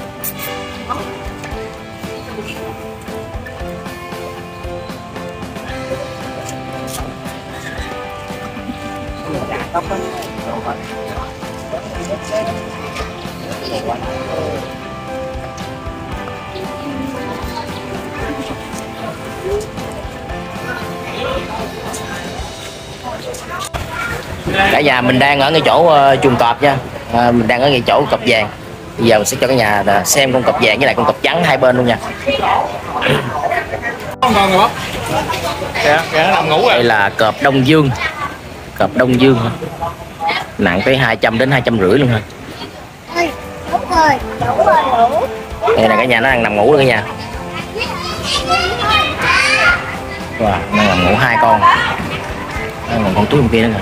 Cả nhà mình đang ở ngay chỗ uh, chuồng cọp nha à, mình đang ở ngay chỗ cọp vàng bây giờ mình sẽ cho cả nhà xem con cọp vàng với lại con cọp trắng hai bên luôn nha. Con ngon rồi bác. Kìa, kìa nó nằm ngủ rồi. đây là cọp đông dương. Cọp đông dương. Nặng tới 200 đến hai trăm rưỡi luôn ha. Đây là cả nhà nó đang nằm ngủ luôn cả nhà wow, nó nằm ngủ hai con. Nó còn con túi bên kia nữa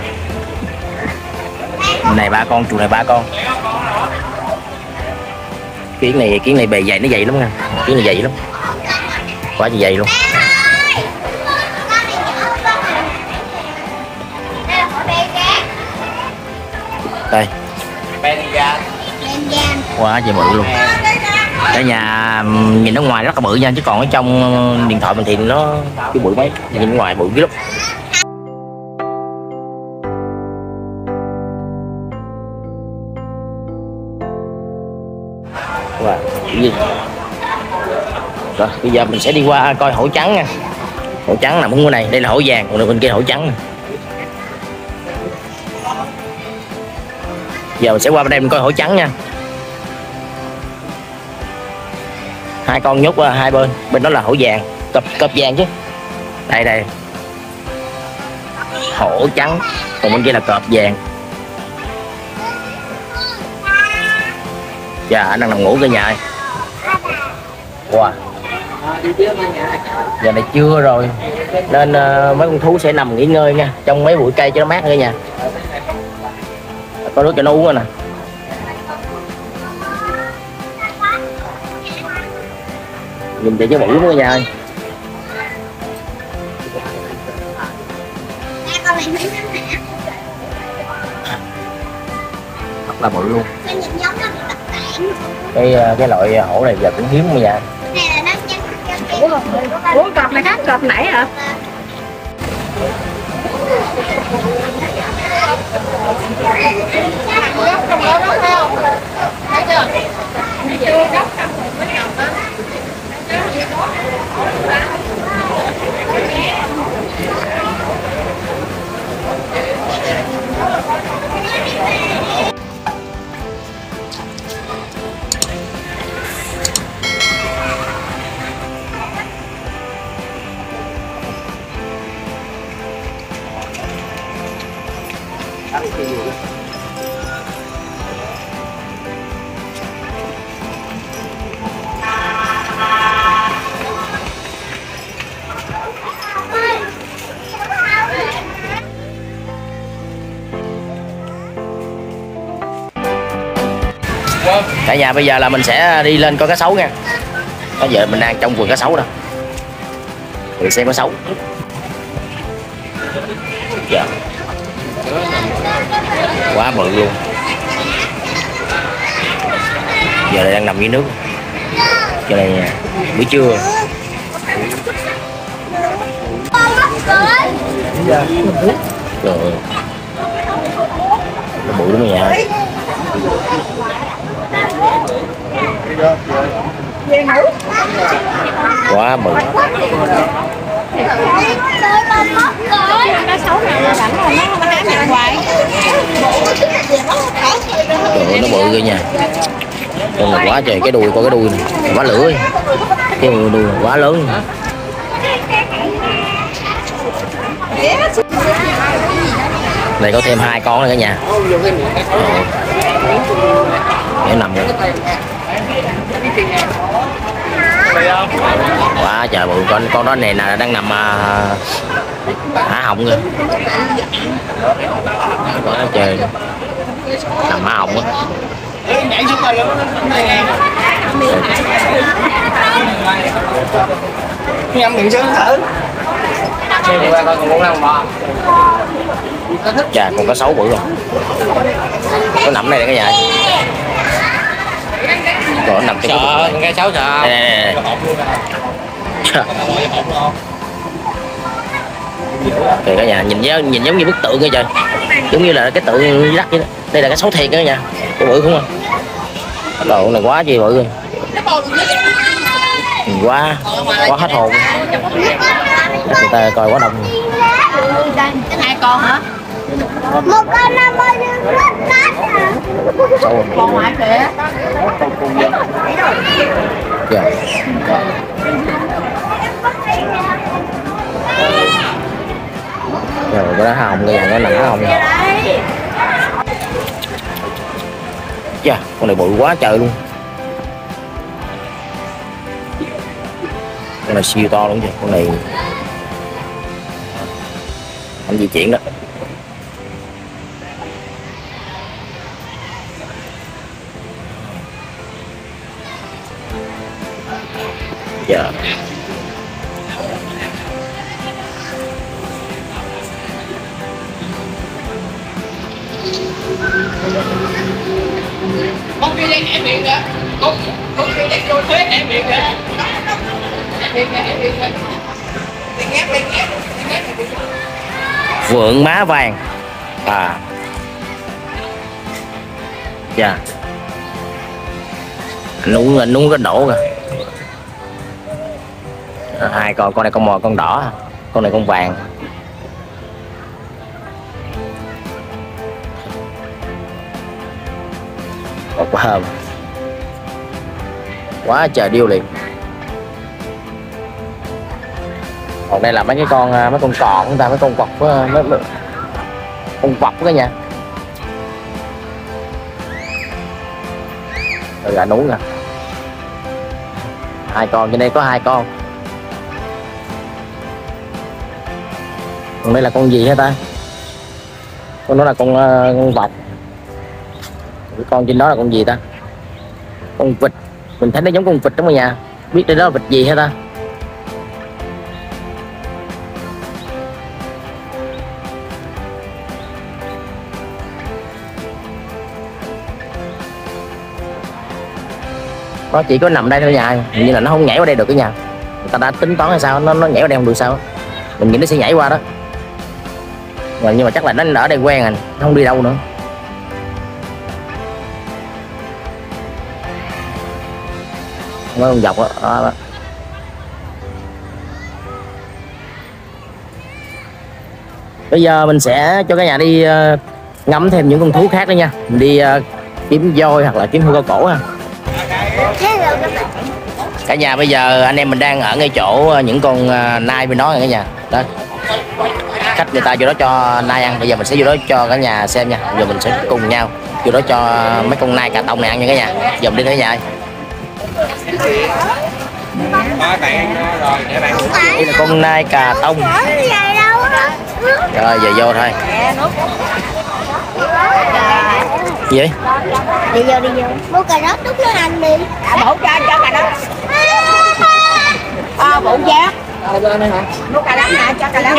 này ba con chuồng này ba con kiến này kiến này bề dày, nó dày lắm nha. Kiến này dày lắm. Quá gì dày luôn. Đây. Là quá trời bự luôn. Cái nhà nhìn ở ngoài rất là bự nha, chứ còn ở trong điện thoại mình thì nó cái bự mấy. Nhìn ngoài bự dữ lắm. Rồi, bây giờ mình sẽ đi qua coi hổ trắng nha. Hổ trắng nằm hướng bên này, đây là hổ vàng, còn bên kia hổ trắng nè. giờ mình sẽ qua bên đây mình coi hổ trắng nha. Hai con nhốt qua hai bên bên đó là hổ vàng cọp cọp vàng chứ. Đây đây. Hổ trắng, còn bên kia là cọp vàng. Dạ anh đang nằm ngủ cả nhà ơi. Wow giờ này trưa rồi. Nên ờ, mấy con thú sẽ nằm nghỉ ngơi nha. Trong mấy bụi cây cho nó mát nữa nha. Có nước cho nó uống rồi nè. Nhìn chứ bự lắm cả nhà ơi rất là bự luôn. Cái ờ, cái loại hổ này giờ cũng hiếm mà trắng Ủa cọp này khác cọp nãy hả? Cả nhà bây giờ là mình sẽ đi lên coi cá sấu nha. Bây giờ mình đang trong vườn cá sấu đâu, để xem cá sấu. Dạ. quá bự luôn. Giờ này đang nằm dưới nước. Giờ này buổi trưa. Rồi nó bự lắm nha quá bự Cá sấu này là rảnh rồi nó không hám quá mừng. Trời nó bự ghê nha. Con này quá trời cái đuôi coi cái đuôi này. Quá lửa cái đuôi này quá lớn. Này có thêm hai con nữa cả nhà. Để nằm. rồi quá trời bự con con đó này là đang nằm à, há họng rồi quá trời nằm há họng á. Nhâm miệng sướng thử chà con có sấu bự rồi. Có nằm này nè cả nhà rồi nằm trong cái Sợ, con gái xấu sợ. Nè, kìa cả nhà nhìn giống nhìn giống như bức tượng vậy trời. Giống như là cái tượng đất vậy đó. Đây là cái sấu thiệt đó cả nhà. Cái bự không à? Đồ này quá chi bự rồi. Nhìn quá quá hết hồn. Người ta coi quá đông. Đây hai con hả một con năm mươi đứa rất nát à? Còn ngoài kìa. Dạ. Rồi cái đó hồng cái này nó nặng hồng dạ con này bự quá trời luôn. Con này siêu to luôn chứ con này. Anh di chuyển đó dạ con kia đen em miệng kìa con con kia đen vô thế em miệng kìa em miệng em miệng vượng má vàng. À. Dạ. Anh uống anh uống cái đổ kìa hai con con này con mò con đỏ. Con này con vàng. Một quả hầm quá trời điêu liền. Còn đây là mấy cái con à, mấy con cọp chúng ta mấy con vật mấy, à, mấy, con vật cái nha. Rồi gà nú nè. Hai con trên đây có hai con. Còn đây là con gì hả ta? Con đó là con uh, con vọc. Cái con trên đó là con gì ta? Con vịt. Mình thấy nó giống con vịt đúng không nhà. Biết đây đó là vịt gì hả ta? Nó chỉ có nằm đây thôi nhà. Hình như là nó không nhảy qua đây được cái nhà. Người ta đã tính toán hay sao? Nó nó nhảy qua đây không được sao? Mình nghĩ nó sẽ nhảy qua đó mà nhưng mà chắc là nó ở đây quen rồi không đi đâu nữa. Nó con dọc đó, đó, bây giờ mình sẽ cho cả nhà đi ờ, ngắm thêm những con thú khác nữa nha. Mình đi ờ, kiếm voi hoặc là kiếm hươu cao cổ ha. Cả nhà bây giờ anh em mình đang ở ngay chỗ ờ, những con nai bên đó rồi cả nhà. Đó khách người ta vô đó cho nai ăn. Bây giờ mình sẽ vô đó cho cả nhà xem nha. Giờ mình sẽ cùng nhau vô đó cho mấy con nai cà tông này ăn nha cả nhà. Giờ mình đi cả nhà ơi. Ba bạn rồi để bạn đây là con nai cà tông. Rồi giờ vô thôi. Gì vậy? Đi vô đi vô. Mua cà rốt đút nó ăn đi. À, bổ cho cho cà đất à, bổ giá mua cà đất nè cho cà đất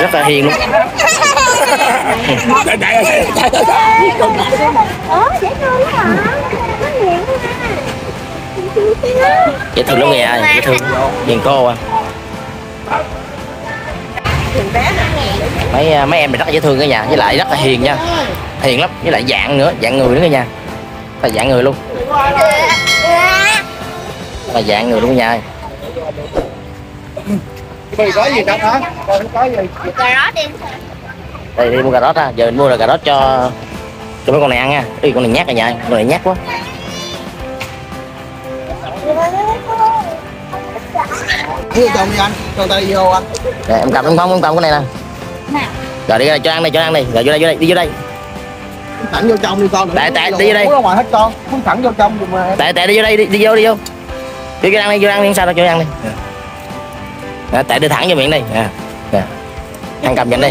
rất là hiền luôn. Ủa dễ thương quá hả? Nó hiền quá dễ thương lắm nghe dễ thương. Hiền cô à. Mấy mấy em này rất là dễ thương cả nhà với lại rất là hiền nha. Hiền lắm với lại dạng nữa dạng người nữa cả nhà. Là dạng người luôn. Là dạng người luôn cả nhà ơi. Mì có gì đâu hả? Con có gì? Cà rốt đi đây đi mua cà rốt ha giờ mình mua là cà rốt cho cho mấy con này ăn nha Ý, con này nhát nhà ơi. con này nhát quá Đưa chồng đi anh, cho tay vô anh. Rồi, em cầm em không em cầm cái này nè rồi đi ra đây, cho ăn đi cho ăn đi rồi vô đây vô đây đi vô đây Thẳng vô trong đi con. Tại- tại đi vô đây. Muốn ra ngoài hết con, muốn thẳng vô trong dùng mà. tại tại đi vô đây đi, đi vô đi vô vô ăn đi vô ăn đi sao đâu cho ăn đi. À, tại đưa thẳng vô miệng đi. À, à. ăn cầm nhận đi.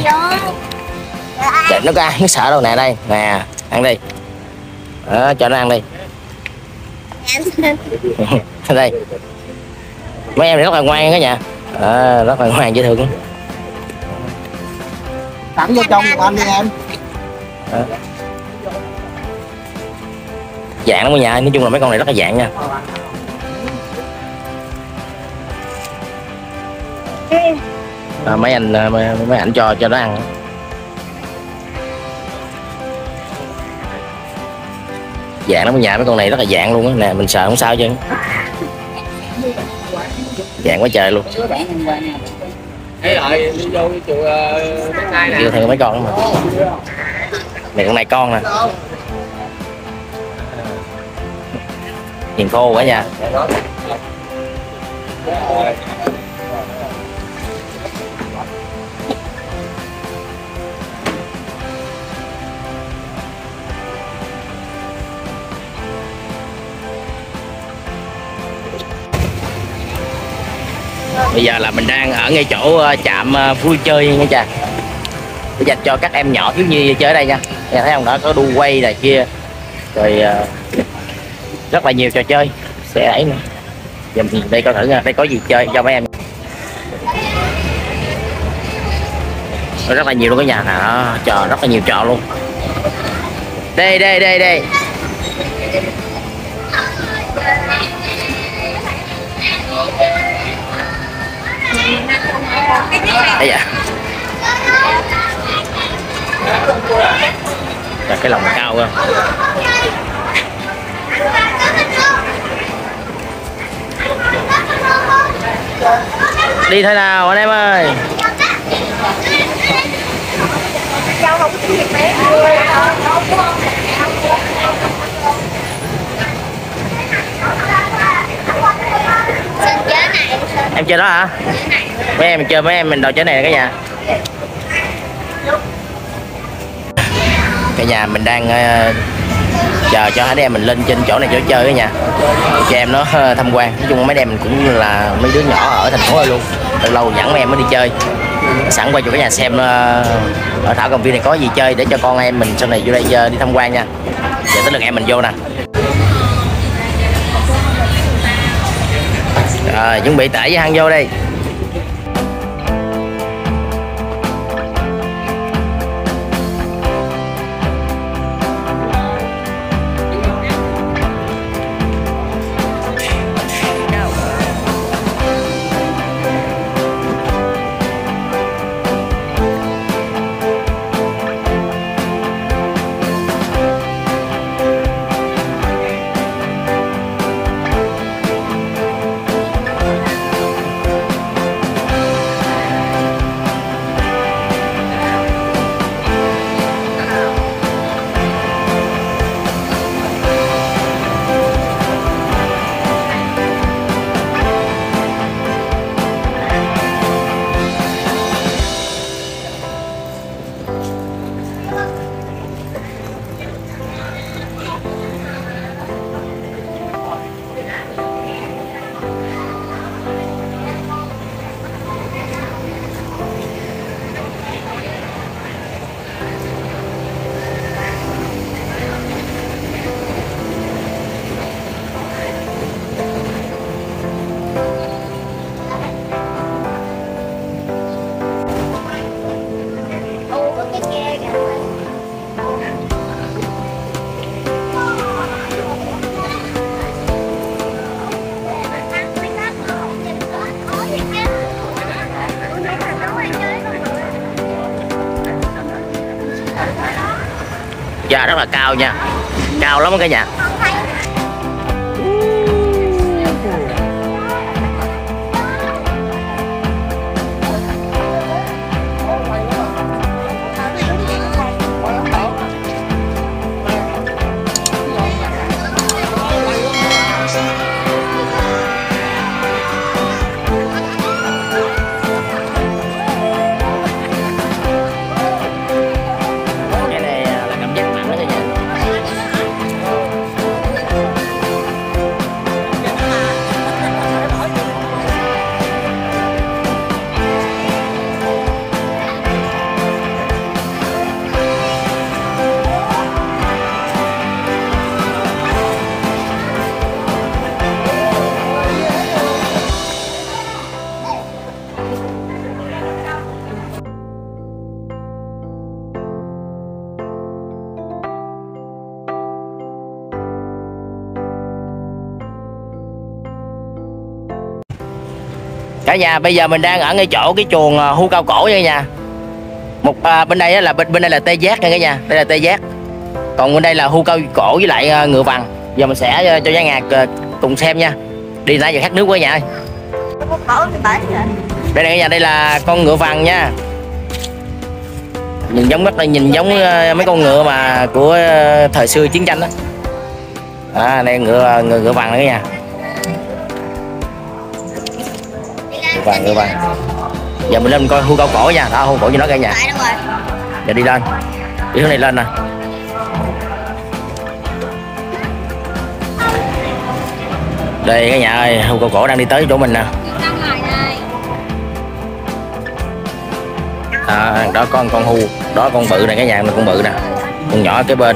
Để nó có ăn nó sợ đâu nè đây. Nè ăn đi. Đó, cho nó ăn đi. [laughs] Đây. Mấy em này rất là ngoan đó nha. À, rất là ngoan dễ thương. Thẳng vô trong anh đi em. dạng lắm cả nhà nói chung là mấy con này rất là dạng nha à, mấy anh à, mấy, mấy ảnh cho cho nó ăn. Dạng lắm nhà mấy con này rất là dạng luôn á. Nè mình sợ không sao chứ. Dạng quá trời luôn. Thấy rồi, đi vô chùa nè. Theo mấy con mà. Này con này con nè. Hiền khô cả nhà bây giờ là mình đang ở ngay chỗ chạm trạm ờ, vui chơi nha cha. Để dành cho các em nhỏ thiếu nhi chơi ở đây nha. Nhà thấy không? Đó, có đu quay này kia. Rồi ờ, rất là nhiều trò chơi, xe ấy nữa. Giờ mình đây coi thử nha, đây có gì chơi cho mấy em. Rất là nhiều luôn cái nhà nè. Trò rất là nhiều trò luôn. Đây đây đây đây. Đây dạ. Là cái lòng cao không? Đi thôi nào anh em ơi. Xin chơi này em chơi đó hả? Mấy em chơi mấy em mình đồ chơi này cả nhà. Cả nhà mình đang uh, chờ cho hai đứa em mình lên trên chỗ này chỗ chơi cả nhà. Cho em nó uh, tham quan. Nói chung mấy em mình cũng là mấy đứa nhỏ ở thành phố rồi luôn. Lâu lâu dẫn mấy em mới đi chơi. Sẵn qua cho cả nhà xem uh, ở thảo công viên này có gì chơi để cho con em mình sau này vô đây uh, đi tham quan nha. Giờ tới lượt em mình vô nè. Rồi chuẩn bị tải với hang vô đây. Cao nha. Cao lắm cả nhà. Nhà bây giờ mình đang ở ngay chỗ cái chuồng ờ, hưu cao cổ nha nhà một à, bên đây là bên bên đây là tê giác nha cả nhà. Đây là tê giác. Còn bên đây là hưu cao cổ với lại ờ, ngựa vằn. Giờ mình sẽ ờ, cho giá ngạc cùng xem nha. Đi nãy giờ khát nước quá nhà ơi đây này cả nhà đây là con ngựa vàng nha. Nhìn giống rất là nhìn giống mấy con ngựa mà của thời xưa chiến tranh đó à đây ngựa ngựa, ngựa vàng nữa cả vàng ngựa vàng. Giờ mình lên coi hưu cao cổ nha. Đó hưu cổ cho nó cả nhà. Giờ đi lên. Đi hướng này lên nè. Đây cả nhà ơi hưu cao cổ đang đi tới chỗ mình nè. À, đó con con hưu đó con bự này cái nhà mình con bự nè. Con nhỏ ở kế bên.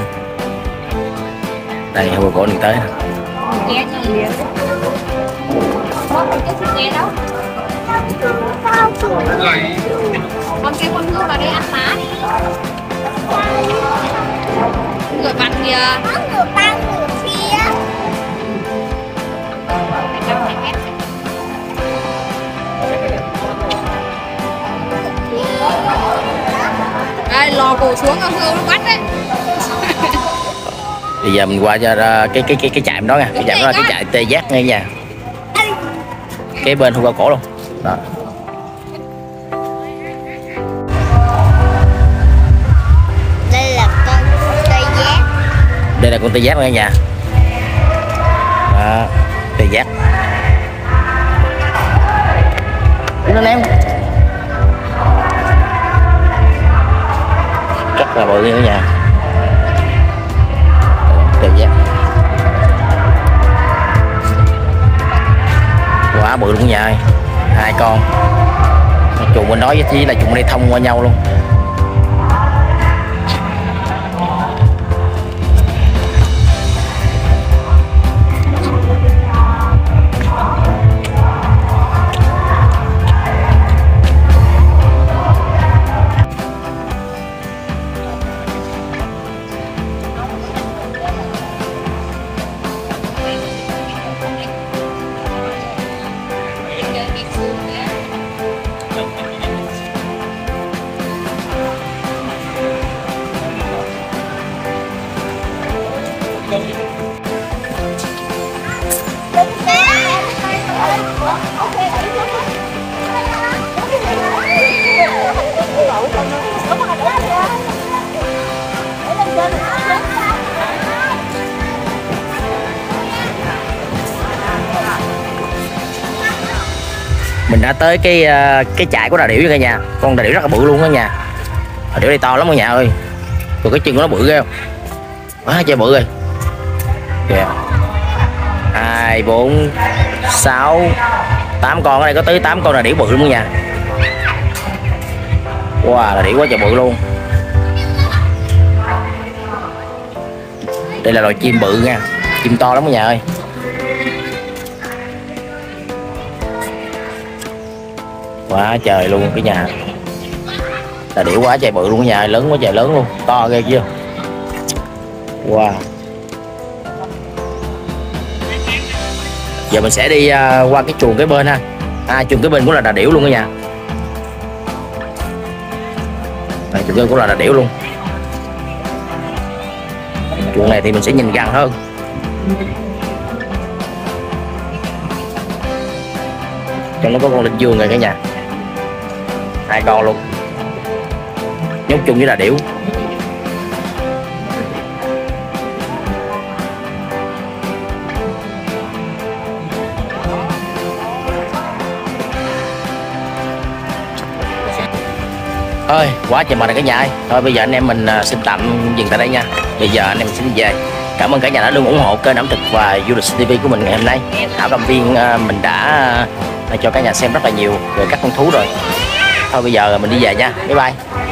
Đây hưu cao cổ đi tới nè. Con kia con hương vào đây ăn lá đi. Ngựa vặn kìa. Người băng người kia. đây lò cổ xuống con hương nó bắt đấy. [laughs] Bây giờ mình qua cho ra cái cái cái cái trạm đó nha. Cái trạm đó là cái trại tê giác nha cả nhà kế bên cao cổ luôn. Đó đây là con tê giác nha cả nhà. Đó, tê giác. Lên em. Rất là bự nha. Cả nhà tê giác. Quá bự luôn cả nhà ơi. Hai con. Chuồng bên đó với chí là chuồng đây thông qua nhau luôn. Tới cái ờ, cái trại của đà điểu rồi cả nhà. Con đà điểu rất là bự luôn đó nhà đà điểu đây to lắm cả nhà ơi. Rồi cái chân của nó bự ghê không? Quá trời bự rồi. Kìa. Hai, bốn, sáu, tám con. Ở đây có tới 8 con đà điểu bự luôn cả nhà wow đà điểu quá trời bự luôn. Đây là loài chim bự nha. Chim to lắm cả nhà ơi. Quá trời luôn cái nhà. Là điểu quá trời bự luôn cái nhà lớn quá trời lớn luôn to ghê chưa? Wow. Giờ mình sẽ đi uh, qua cái chuồng cái bên ha. À chuồng cái bên cũng là đà điểu luôn cái nhà. À, chuồng cái cũng là đà điểu luôn. Chuồng này thì mình sẽ nhìn gần hơn. Trong nó có con linh dương rồi cả nhà hai con luôn. Nhốt chung với là điểu. Ơi, quá trời mệt rồi cả nhà ơi. Thôi, bây giờ anh em mình à, xin tạm dừng tại đây nha. Bây giờ anh em xin về. Cảm ơn cả nhà đã luôn ủng hộ kênh ẩm thực và du lịch tv của mình ngày hôm nay. Thảo cầm viên à, mình đã à, cho cả nhà xem rất là nhiều về các con thú rồi thôi bây giờ mình đi về nha. Bye bye.